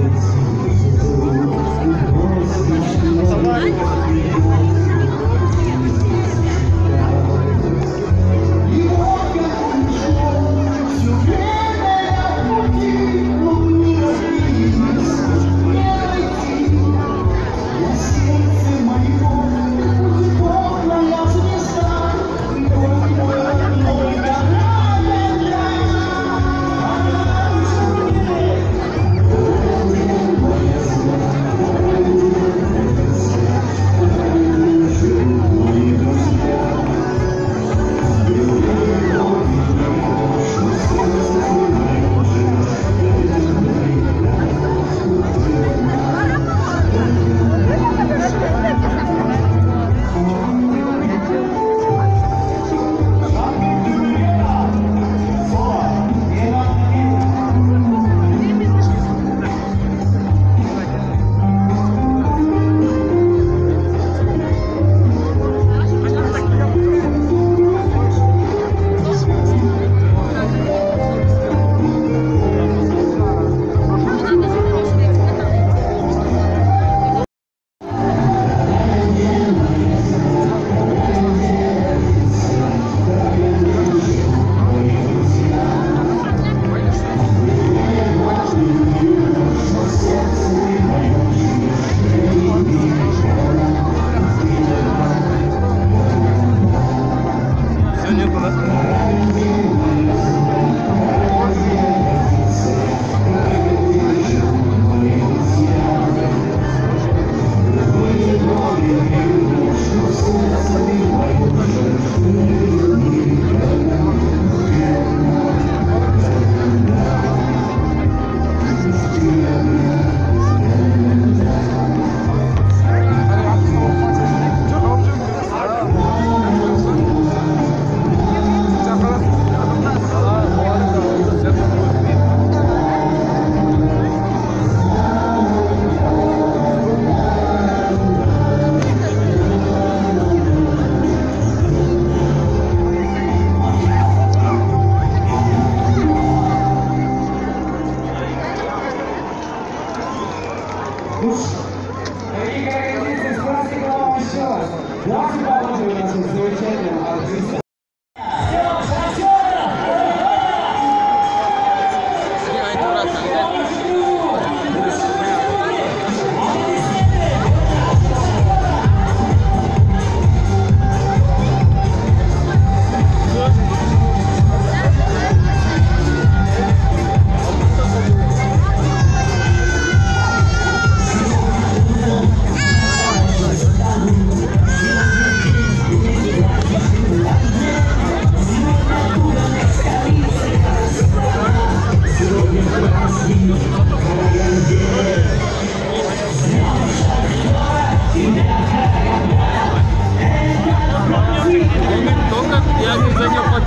Yes.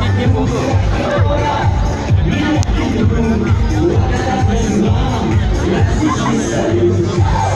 Thank you.